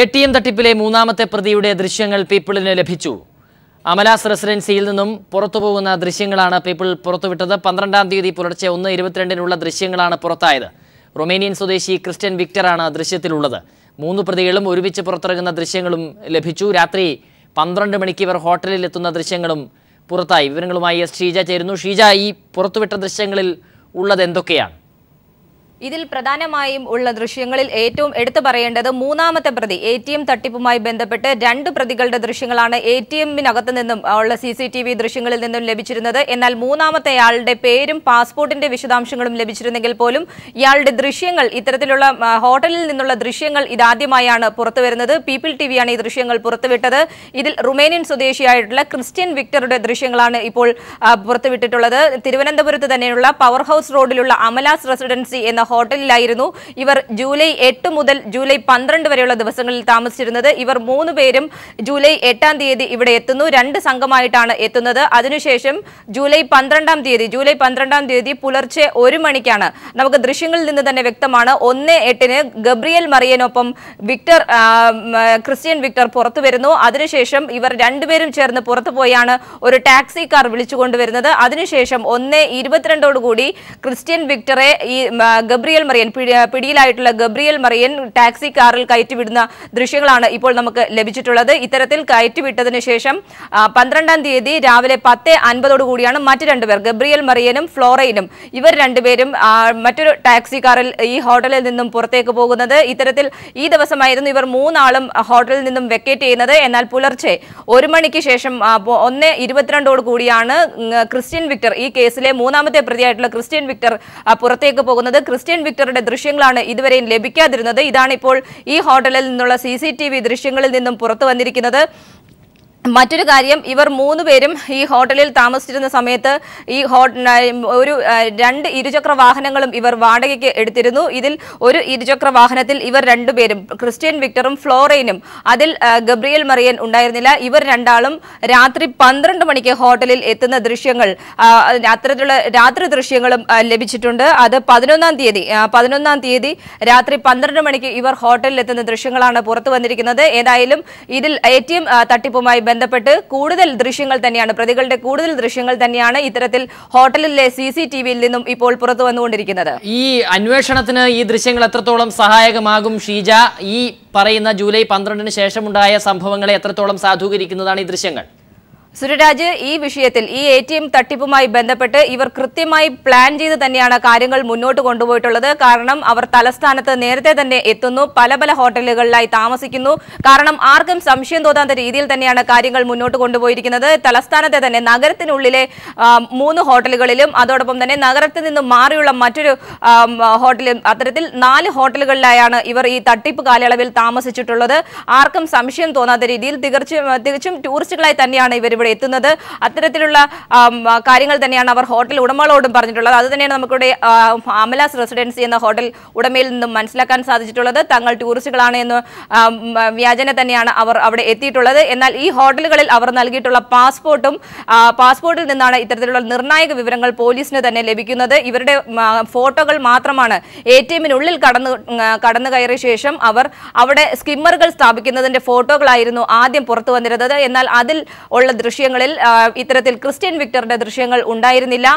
A T M തട്ടിപ്പിലെ മൂന്നാമത്തെ പ്രതിയുടെ ദൃശ്യങ്ങൾ പീപ്പിളിന് ലഭിച്ചു. അമലാസ് റെസിഡൻസിയിൽ നിന്നും പുറത്തു പോകുന്ന ദൃശ്യങ്ങളാണ് പീപ്പിൾ പുറത്തുവിട്ടത്. പന്ത്രണ്ടാം തീയതി പുലർച്ചെ ഒന്ന് ഇരുപത്തിരണ്ടിനുള്ള ദൃശ്യങ്ങളാണ് പുറത്തായത്. റൊമേനിയൻ സ്വദേശി ക്രിസ്ത്യൻ വിക്ടറാണ് ദൃശ്യത്തിലുള്ളത്. മൂന്ന് പ്രതികളും ഒരുമിച്ച് പുറത്തിറങ്ങുന്ന ദൃശ്യങ്ങളും ലഭിച്ചു. രാത്രി പന്ത്രണ്ട് മണിക്ക് ഇവർ ഹോട്ടലിൽ എത്തുന്ന ദൃശ്യങ്ങളും പുറത്തായി. വിവരങ്ങളുമായി എസ് ഷീജ ചേരുന്നു. ഷീജ ഈ പുറത്തുവിട്ട ദൃശ്യങ്ങളിൽ ഉള്ളത് എന്തൊക്കെയാണ്? ഇതിൽ പ്രധാനമായും ഉള്ള ദൃശ്യങ്ങളിൽ ഏറ്റവും എടുത്തു പറയേണ്ടത് മൂന്നാമത്തെ പ്രതി എ ടി എം തട്ടിപ്പുമായി ബന്ധപ്പെട്ട് രണ്ട് പ്രതികളുടെ ദൃശ്യങ്ങളാണ് എ ടി എമ്മിനകത്ത് നിന്നും ഉള്ള സി സി ടി വി ദൃശ്യങ്ങളിൽ നിന്നും ലഭിച്ചിരുന്നത്. എന്നാൽ മൂന്നാമത്തെ ആളുടെ പേരും പാസ്പോർട്ടിന്റെ വിശദാംശങ്ങളും ലഭിച്ചിരുന്നെങ്കിൽ പോലും ഇയാളുടെ ദൃശ്യങ്ങൾ ഇത്തരത്തിലുള്ള ഹോട്ടലിൽ നിന്നുള്ള ദൃശ്യങ്ങൾ ഇതാദ്യമായാണ് പുറത്തുവരുന്നത് പീപ്പിൾ ടി വിയാണ് ഈ ദൃശ്യങ്ങൾ പുറത്തുവിട്ടത്. ഇതിൽ റുമേനിയൻ സ്വദേശിയായിട്ടുള്ള ക്രിസ്ത്യൻ വിക്ടറുടെ ദൃശ്യങ്ങളാണ് ഇപ്പോൾ പുറത്തുവിട്ടിട്ടുള്ളത്. തിരുവനന്തപുരത്ത് തന്നെയുള്ള പവർ ഹൗസ് റോഡിലുള്ള അമലാസ് റെസിഡൻസി എന്ന ഹോട്ടലിലായിരുന്നു. ഇവർ ജൂലൈ എട്ട് മുതൽ ജൂലൈ പന്ത്രണ്ട് വരെയുള്ള ദിവസങ്ങളിൽ താമസിച്ചിരുന്നത്. ഇവർ മൂന്ന് പേരും ജൂലൈ എട്ടാം തീയതി ഇവിടെ എത്തുന്നു. രണ്ട് സംഘമായിട്ടാണ് എത്തുന്നത്. അതിനുശേഷം ജൂലൈ പന്ത്രണ്ടാം തീയതി ജൂലൈ പന്ത്രണ്ടാം തീയതി പുലർച്ചെ ഒരു മണിക്കാണ്. നമുക്ക് ദൃശ്യങ്ങളിൽ നിന്ന് തന്നെ വ്യക്തമാണ്. ഒന്ന് എട്ടിന് ഗബ്രിയൽ മറിയനൊപ്പം വിക്ടർ ക്രിസ്ത്യൻ വിക്ടർ പുറത്തു വരുന്നു. അതിനുശേഷം ഇവർ രണ്ടുപേരും ചേർന്ന് പുറത്തു പോയാണ് ഒരു ടാക്സി കാർ വിളിച്ചു കൊണ്ടുവരുന്നത് അതിനുശേഷം ഒന്ന് ഇരുപത്തിരണ്ടോടുകൂടി ക്രിസ്ത്യൻ വിക്ടറെ ഈ ഗബ്രിയൽ മറിയൻ പിടി- പിടിയിലായിട്ടുള്ള ഗബ്രിയൽ മറിയൻ ടാക്സി കാറിൽ കയറ്റിവിടുന്ന ദൃശ്യങ്ങളാണ് ഇപ്പോൾ നമുക്ക് ലഭിച്ചിട്ടുള്ളത്. ഇത്തരത്തിൽ കയറ്റിവിട്ടതിന് ശേഷം പന്ത്രണ്ടാം തീയതി രാവിലെ പത്ത് അൻപതോടു കൂടിയാണ് മറ്റു രണ്ടുപേർ ഗബ്രിയൽ മറിയനും ഫ്ലോറയിനും ഇവർ രണ്ടുപേരും മറ്റൊരു ടാക്സി കാറിൽ ഈ ഹോട്ടലിൽ നിന്നും പുറത്തേക്ക് പോകുന്നത്. ഇത്തരത്തിൽ ഈ ദിവസമായിരുന്നു ഇവർ മൂന്നാളും ഹോട്ടലിൽ നിന്നും വെക്കേറ്റ് ചെയ്യുന്നത്. എന്നാൽ പുലർച്ചെ ഒരു മണിക്ക് ശേഷം ഒന്ന് ഇരുപത്തിരണ്ടോട് കൂടിയാണ് ക്രിസ്ത്യൻ വിക്ടർ ഈ കേസിലെ മൂന്നാമത്തെ പ്രതിയായിട്ടുള്ള ക്രിസ്ത്യൻ വിക്ടർ പുറത്തേക്ക് പോകുന്നത്. ക്രിസ്ത്യൻ വിക്ടറുടെ ദൃശ്യങ്ങളാണ് ഇതുവരെയും ലഭിക്കാതിരുന്നത്. ഇതാണിപ്പോൾ ഈ ഹോട്ടലിൽ നിന്നുള്ള സി ദൃശ്യങ്ങളിൽ നിന്നും പുറത്തു വന്നിരിക്കുന്നത്. മറ്റൊരു കാര്യം ഇവർ മൂന്ന് പേരും ഈ ഹോട്ടലിൽ താമസിച്ചിരുന്ന സമയത്ത് ഈ ഒരു രണ്ട് ഇരുചക്ര വാഹനങ്ങളും ഇവർ വാടകയ്ക്ക് എടുത്തിരുന്നു. ഇതിൽ ഒരു ഇരുചക്ര വാഹനത്തിൽ ഇവർ രണ്ടുപേരും ക്രിസ്ത്യൻ വിക്ടറും ഫ്ലോറൈനും അതിൽ ഗബ്രിയൽ മറിയൻ ഉണ്ടായിരുന്നില്ല. ഇവർ രണ്ടാളും രാത്രി പന്ത്രണ്ട് മണിക്ക് ഹോട്ടലിൽ എത്തുന്ന ദൃശ്യങ്ങൾ അത്തരത്തിലുള്ള രാത്രി ദൃശ്യങ്ങളും ലഭിച്ചിട്ടുണ്ട്. അത് പതിനൊന്നാം തീയതി പതിനൊന്നാം തീയതി രാത്രി പന്ത്രണ്ട് മണിക്ക് ഇവർ ഹോട്ടലിൽ എത്തുന്ന ദൃശ്യങ്ങളാണ് പുറത്തു വന്നിരിക്കുന്നത്. ഏതായാലും ഇതിൽ എ ടി എം തട്ടിപ്പുമായി ബന്ധപ്പെട്ട് കൂടുതൽ ദൃശ്യങ്ങൾ തന്നെയാണ് പ്രതികളുടെ കൂടുതൽ ദൃശ്യങ്ങൾ തന്നെയാണ് ഇത്തരത്തിൽ ഹോട്ടലിലെ സി സി ടി വിയിൽ നിന്നും ഇപ്പോൾ പുറത്തു വന്നുകൊണ്ടിരിക്കുന്നത്. ഈ അന്വേഷണത്തിന് ഈ ദൃശ്യങ്ങൾ എത്രത്തോളം സഹായകമാകും ഷീജ? ഈ പറയുന്ന ജൂലൈ പന്ത്രണ്ടിന് ശേഷമുണ്ടായ സംഭവങ്ങളെ എത്രത്തോളം സാധൂകരിക്കുന്നതാണ് ഈ ദൃശ്യങ്ങൾ? സുരരാജ് ഈ വിഷയത്തിൽ ഈ എ ടി എം തട്ടിപ്പുമായി ബന്ധപ്പെട്ട് ഇവർ കൃത്യമായി പ്ലാൻ ചെയ്ത് തന്നെയാണ് കാര്യങ്ങൾ മുന്നോട്ട് കൊണ്ടുപോയിട്ടുള്ളത്. കാരണം അവർ തലസ്ഥാനത്ത് നേരത്തെ തന്നെ എത്തുന്നു പല പല ഹോട്ടലുകളിലായി താമസിക്കുന്നു. കാരണം ആർക്കും സംശയം തോന്നാത്ത രീതിയിൽ തന്നെയാണ് കാര്യങ്ങൾ മുന്നോട്ട് കൊണ്ടുപോയിരിക്കുന്നത്. തലസ്ഥാനത്തെ തന്നെ നഗരത്തിനുള്ളിലെ മൂന്ന് ഹോട്ടലുകളിലും അതോടൊപ്പം തന്നെ നഗരത്തിൽ നിന്നും മാറിയുള്ള മറ്റൊരു ഹോട്ടലും അത്തരത്തിൽ നാല് ഹോട്ടലുകളിലായാണ് ഇവർ ഈ തട്ടിപ്പ് കാലയളവിൽ താമസിച്ചിട്ടുള്ളത്. ആർക്കും സംശയം തോന്നാത്ത രീതിയിൽ തികച്ചും തികച്ചും ടൂറിസ്റ്റുകളായി തന്നെയാണ് ഇവർ ഇവിടെ എത്തുന്നത്. അത്തരത്തിലുള്ള കാര്യങ്ങൾ തന്നെയാണ് അവർ ഹോട്ടൽ ഉടമകളോടും പറഞ്ഞിട്ടുള്ളത്. അത് തന്നെയാണ് നമുക്കിവിടെ അമലാസ് റെസിഡൻസി എന്ന ഹോട്ടൽ ഉടമയിൽ നിന്നും മനസ്സിലാക്കാൻ സാധിച്ചിട്ടുള്ളത്. തങ്ങൾ ടൂറിസ്റ്റുകളാണ് എന്ന് വ്യാജന തന്നെയാണ് അവർ അവിടെ എത്തിയിട്ടുള്ളത്. എന്നാൽ ഈ ഹോട്ടലുകളിൽ അവർ നൽകിയിട്ടുള്ള പാസ്പോർട്ടും പാസ്പോർട്ടിൽ നിന്നാണ് ഇത്തരത്തിലുള്ള നിർണായക വിവരങ്ങൾ പോലീസിന് തന്നെ ലഭിക്കുന്നത്. ഇവരുടെ ഫോട്ടോകൾ മാത്രമാണ് എ ടി എമ്മിനുള്ളിൽ കടന്നു കടന്നു കയറിയ ശേഷം അവർ അവിടെ സ്കിമ്മറുകൾ സ്ഥാപിക്കുന്നതിന്റെ ഫോട്ടോകളായിരുന്നു ആദ്യം പുറത്തു വന്നിരുന്നത്. എന്നാൽ അതിൽ ഉള്ള ദൃശ്യങ്ങളിൽ ഇത്തരത്തിൽ ക്രിസ്ത്യൻ വിക്ടറുടെ ദൃശ്യങ്ങൾ ഉണ്ടായിരുന്നില്ല.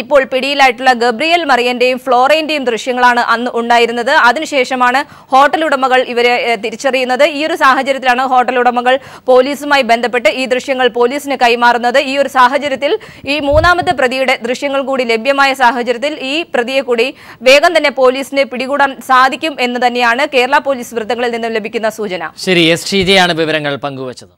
ഇപ്പോൾ പിടിയിലായിട്ടുള്ള ഗബ്രിയൽ മറിയന്റെയും ഫ്ലോറന്റെയും ദൃശ്യങ്ങളാണ് അന്ന് ഉണ്ടായിരുന്നത്. അതിനുശേഷമാണ് ഹോട്ടൽ ഉടമകൾ ഇവരെ തിരിച്ചറിയുന്നത്. ഈ ഒരു സാഹചര്യത്തിലാണ് ഹോട്ടൽ ഉടമകൾ പോലീസുമായി ബന്ധപ്പെട്ട് ഈ ദൃശ്യങ്ങൾ പോലീസിന് കൈമാറുന്നത്. ഈ ഒരു സാഹചര്യത്തിൽ ഈ മൂന്നാമത്തെ പ്രതിയുടെ ദൃശ്യങ്ങൾ കൂടി ലഭ്യമായ സാഹചര്യത്തിൽ ഈ പ്രതിയെ കൂടി വേഗം തന്നെ പോലീസിന് പിടികൂടാൻ സാധിക്കും എന്ന് തന്നെയാണ് കേരള പോലീസ് വൃത്തങ്ങളിൽ നിന്നും ലഭിക്കുന്ന സൂചന. ശരി എസ് ശ്രീജയാണ് വിവരങ്ങൾ പങ്കുവച്ചത്.